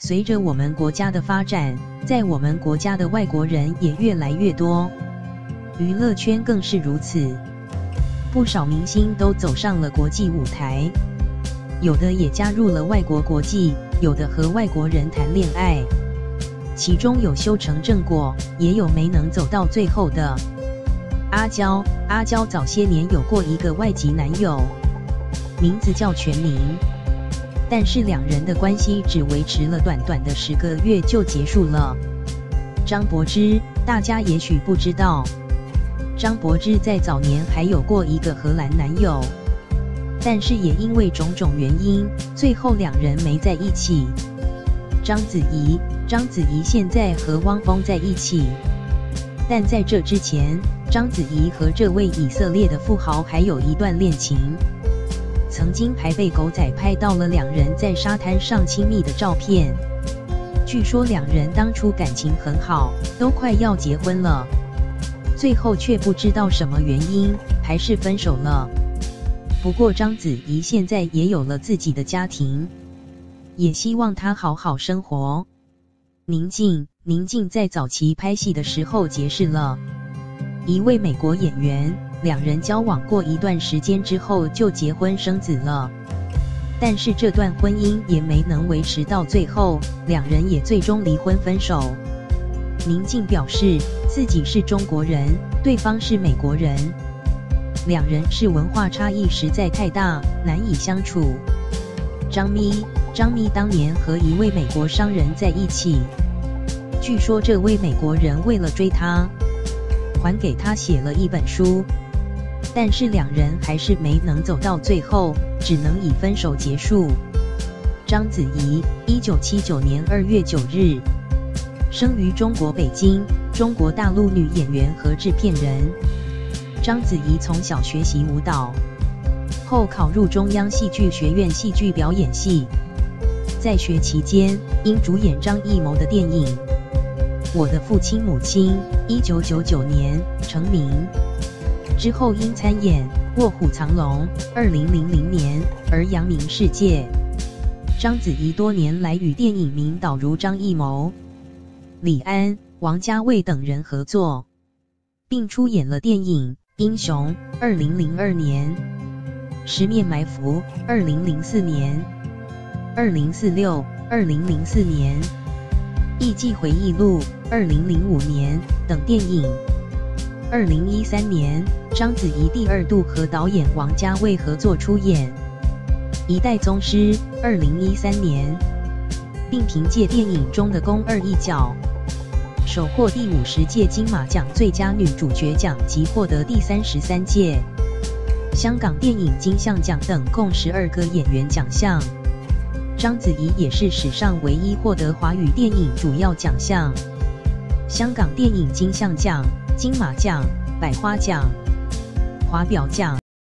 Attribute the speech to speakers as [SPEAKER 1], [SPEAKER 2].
[SPEAKER 1] 随着我们国家的发展，在我们国家的外国人也越来越多，娱乐圈更是如此。不少明星都走上了国际舞台，有的也加入了外国国际，有的和外国人谈恋爱，其中有修成正果，也有没能走到最后的。阿娇，阿娇早些年有过一个外籍男友，名字叫全明。但是两人的关系只维持了短短的十个月就结束了。张柏芝，大家也许不知道，张柏芝在早年还有过一个荷兰男友，但是也因为种种原因，最后两人没在一起。章子怡，章子怡现在和汪峰在一起，但在这之前，章子怡和这位以色列的富豪还有一段恋情。曾经还被狗仔拍到了两人在沙滩上亲密的照片。据说两人当初感情很好，都快要结婚了，最后却不知道什么原因，还是分手了。不过章子怡现在也有了自己的家庭，也希望她好好生活。宁静，宁静在早期拍戏的时候结识了一位美国演员。两人交往过一段时间之后就结婚生子了，但是这段婚姻也没能维持到最后，两人也最终离婚分手。宁静表示自己是中国人，对方是美国人，两人是文化差异实在太大，难以相处。张咪，张咪当年和一位美国商人在一起，据说这位美国人为了追她，还给她写了一本书。但是两人还是没能走到最后，只能以分手结束。章子怡，一九七九年二月九日生于中国北京，中国大陆女演员和制片人。章子怡从小学习舞蹈，后考入中央戏剧学院戏剧表演系。在学期间，因主演张艺谋的电影《我的父亲母亲》，一九九九年成名。之后因参演《卧虎藏龙》二零零零年而扬名世界。章子怡多年来与电影名导如张艺谋、李安、王家卫等人合作，并出演了电影《英雄》二零零二年，《十面埋伏》二零零四年，《二零四六》二零零四年，《艺伎回忆录》二零零五年等电影。二零一三年，章子怡第二度和导演王家卫合作出演《一代宗师》。二零一三年，并凭借电影中的宫二一角，首获第五十届金马奖最佳女主角奖及获得第三十三届香港电影金像奖等共十二个演员奖项。章子怡也是史上唯一获得华语电影主要奖项香港电影金像奖。金马奖、百花奖、华表奖。